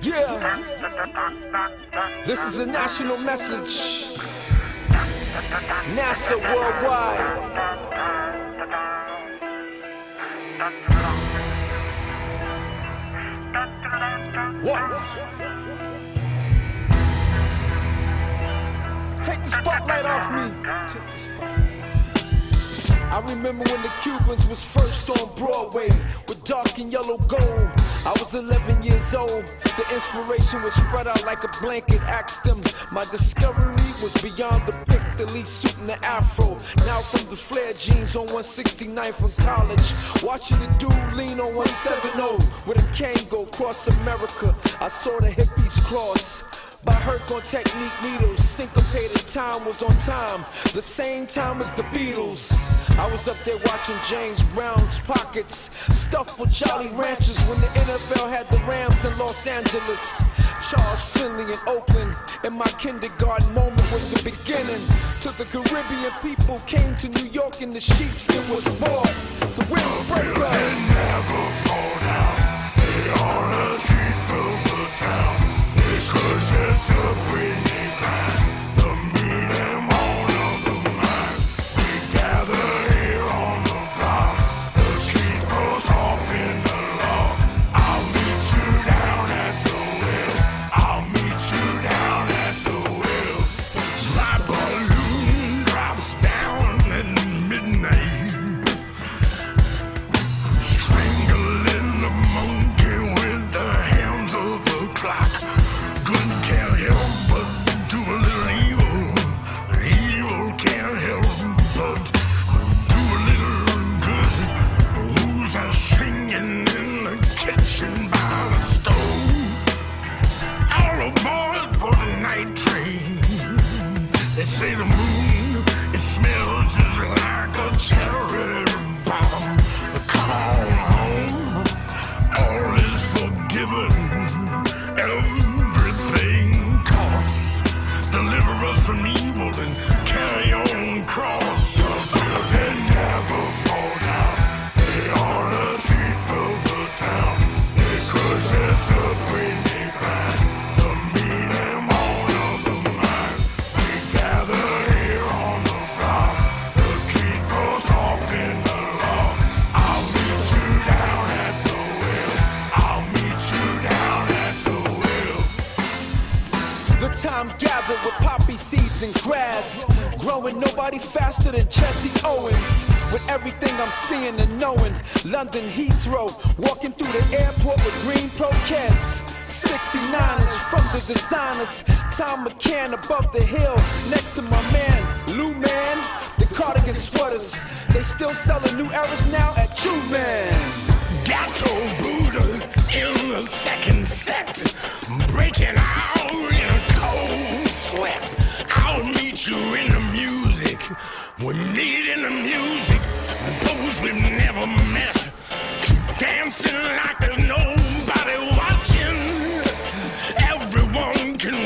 Yeah. This is a national message. NASA worldwide. What? Take the spotlight off me. I remember when the Cubans was first on Broadway with dark and yellow gold. I was 11 years old. The inspiration was spread out like a blanket. Asked them, my discovery was beyond the pick, the least suit and the afro. Now from the flare jeans on 169 from college, watching the dude lean on 170 with a cane go across America. I saw the hippies cross. By Herc on Technics needles, syncopated time was on time, the same time as the Beatles. I was up there watching James Brown's pockets, stuffed with Jolly Ranchers when the NFL had the Rams in Los Angeles. Charles Finley in Oakland, and my kindergarten moment was the beginning. To the Caribbean people came to New York and the sheepskin was bought. The windbreaker. My it smells just like a cherry bomb. Come on home, all is forgiven. Gathered with poppy seeds and grass. Growing nobody faster than Jesse Owens. With everything I'm seeing and knowing. London Heathrow, walking through the airport with green pro 69ers from the designers. Thom McAn above the hill. Next to my man, Lou Man. The cardigan sweaters. They still selling new eras now at True Man. Gato Buddha in the second set, in the music. Those we've never met. Dancing like there's nobody watching. Everyone can